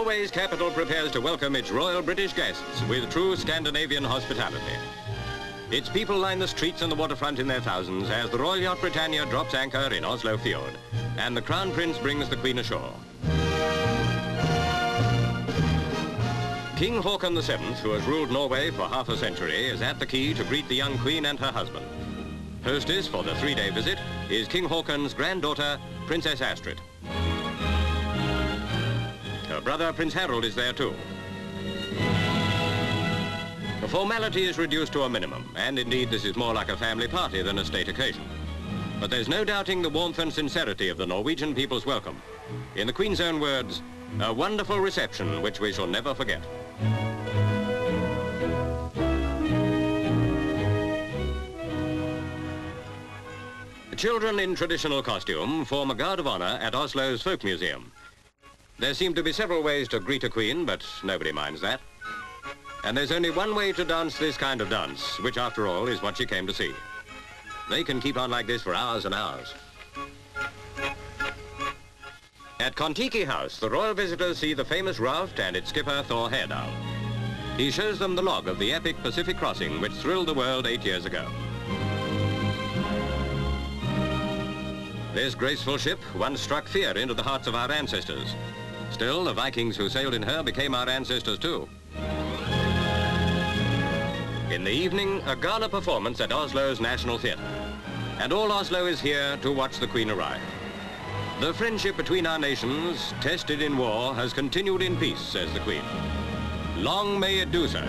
Norway's capital prepares to welcome its royal British guests with true Scandinavian hospitality. Its people line the streets and the waterfront in their thousands as the Royal Yacht Britannia drops anchor in Oslo Fjord and the Crown Prince brings the Queen ashore. King Haakon VII, who has ruled Norway for half a century, is at the quay to greet the young Queen and her husband. Hostess for the three-day visit is King Haakon's granddaughter, Princess Astrid. Her brother, Prince Harald, is there too. The formality is reduced to a minimum, and indeed this is more like a family party than a state occasion. But there's no doubting the warmth and sincerity of the Norwegian people's welcome. In the Queen's own words, a wonderful reception which we shall never forget. Children in traditional costume form a guard of honor at Oslo's Folk Museum. There seem to be several ways to greet a queen, but nobody minds that. And there's only one way to dance this kind of dance, which after all is what she came to see. They can keep on like this for hours and hours. At Kon-Tiki House, the royal visitors see the famous raft and its skipper, Thor Heyerdahl. He shows them the log of the epic Pacific crossing which thrilled the world eight years ago. This graceful ship once struck fear into the hearts of our ancestors. Still, the Vikings who sailed in her became our ancestors too. In the evening, a gala performance at Oslo's National Theatre. And all Oslo is here to watch the Queen arrive. The friendship between our nations, tested in war, has continued in peace, says the Queen. Long may it do so.